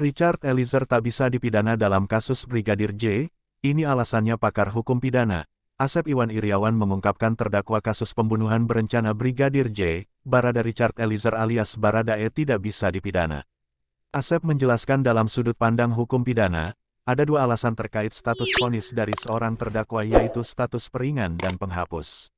Richard Eliezer tak bisa dipidana dalam kasus Brigadir J, ini alasannya pakar hukum pidana. Asep Iwan Iriawan mengungkapkan terdakwa kasus pembunuhan berencana Brigadir J, Barada Richard Eliezer alias Baradae tidak bisa dipidana. Asep menjelaskan dalam sudut pandang hukum pidana, ada dua alasan terkait status vonis dari seorang terdakwa yaitu status peringan dan penghapus.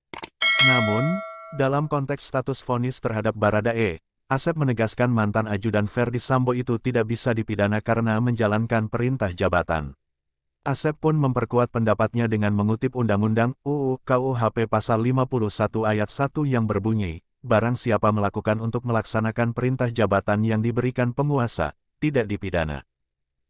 Namun, dalam konteks status vonis terhadap Baradae, Asep menegaskan mantan ajudan Ferdi Sambo itu tidak bisa dipidana karena menjalankan perintah jabatan. Asep pun memperkuat pendapatnya dengan mengutip Undang-Undang UU KUHP Pasal 51 Ayat 1 yang berbunyi, barang siapa melakukan untuk melaksanakan perintah jabatan yang diberikan penguasa, tidak dipidana.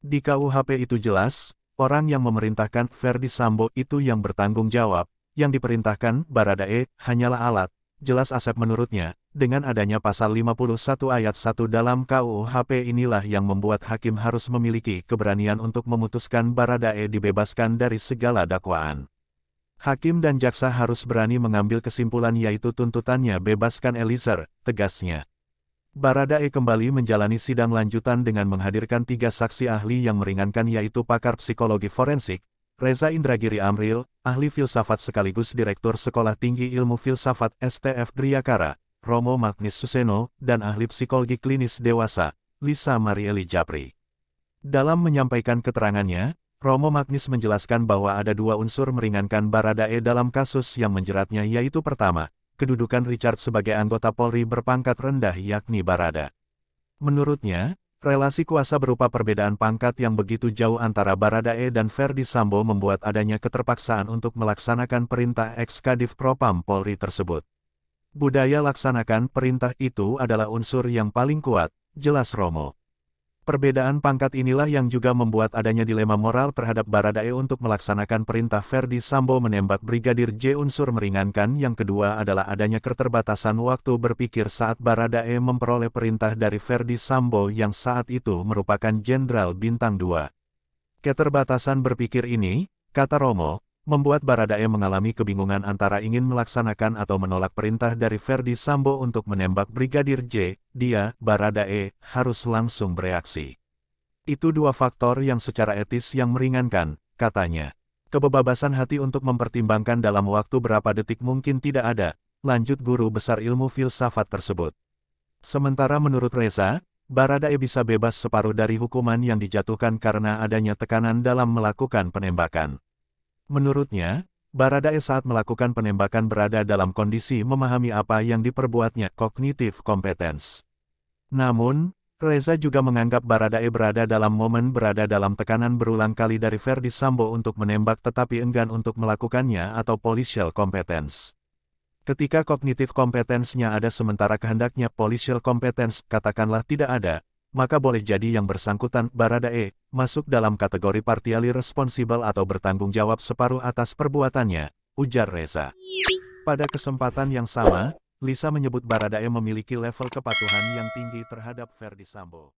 Di KUHP itu jelas, orang yang memerintahkan Ferdi Sambo itu yang bertanggung jawab, yang diperintahkan Baradae hanyalah alat, jelas Asep menurutnya, dengan adanya pasal 51 ayat 1 dalam KUHP inilah yang membuat hakim harus memiliki keberanian untuk memutuskan Baradae dibebaskan dari segala dakwaan. Hakim dan jaksa harus berani mengambil kesimpulan yaitu tuntutannya bebaskan Eliezer, tegasnya. Baradae kembali menjalani sidang lanjutan dengan menghadirkan tiga saksi ahli yang meringankan yaitu pakar psikologi forensik, Reza Indragiri Amril, ahli filsafat sekaligus Direktur Sekolah Tinggi Ilmu Filsafat STF Griyakara, Romo Magnis Suseno, dan ahli psikologi klinis dewasa, Lisa Marieli Japri. Dalam menyampaikan keterangannya, Romo Magnis menjelaskan bahwa ada dua unsur meringankan Baradae dalam kasus yang menjeratnya yaitu pertama, kedudukan Richard sebagai anggota Polri berpangkat rendah yakni Barada. Menurutnya, relasi kuasa berupa perbedaan pangkat yang begitu jauh antara Baradae dan Ferdi Sambo membuat adanya keterpaksaan untuk melaksanakan perintah ex-Kadif Propam Polri tersebut. Budaya laksanakan perintah itu adalah unsur yang paling kuat, jelas Romo. Perbedaan pangkat inilah yang juga membuat adanya dilema moral terhadap Baradae untuk melaksanakan perintah Ferdi Sambo menembak Brigadir J. Unsur meringankan yang kedua adalah adanya keterbatasan waktu berpikir saat Baradae memperoleh perintah dari Ferdi Sambo yang saat itu merupakan Jenderal Bintang 2. Keterbatasan berpikir ini, kata Romo, membuat Baradae mengalami kebingungan antara ingin melaksanakan atau menolak perintah dari Ferdi Sambo untuk menembak Brigadir J, dia, Baradae, harus langsung bereaksi. Itu dua faktor yang secara etis yang meringankan, katanya. Kebebasan hati untuk mempertimbangkan dalam waktu berapa detik mungkin tidak ada, lanjut guru besar ilmu filsafat tersebut. Sementara menurut Reza, Baradae bisa bebas separuh dari hukuman yang dijatuhkan karena adanya tekanan dalam melakukan penembakan. Menurutnya, Baradae saat melakukan penembakan berada dalam kondisi memahami apa yang diperbuatnya kognitif kompetens. Namun, Reza juga menganggap Baradae berada dalam momen berada dalam tekanan berulang kali dari Ferdi Sambo untuk menembak tetapi enggan untuk melakukannya atau policial competence. Ketika kognitif kompetensnya ada sementara kehendaknya policial competence katakanlah tidak ada, maka boleh jadi yang bersangkutan, Baradae, masuk dalam kategori partially responsible atau bertanggung jawab separuh atas perbuatannya, ujar Reza. Pada kesempatan yang sama, Lisa menyebut Baradae memiliki level kepatuhan yang tinggi terhadap Ferdi Sambo.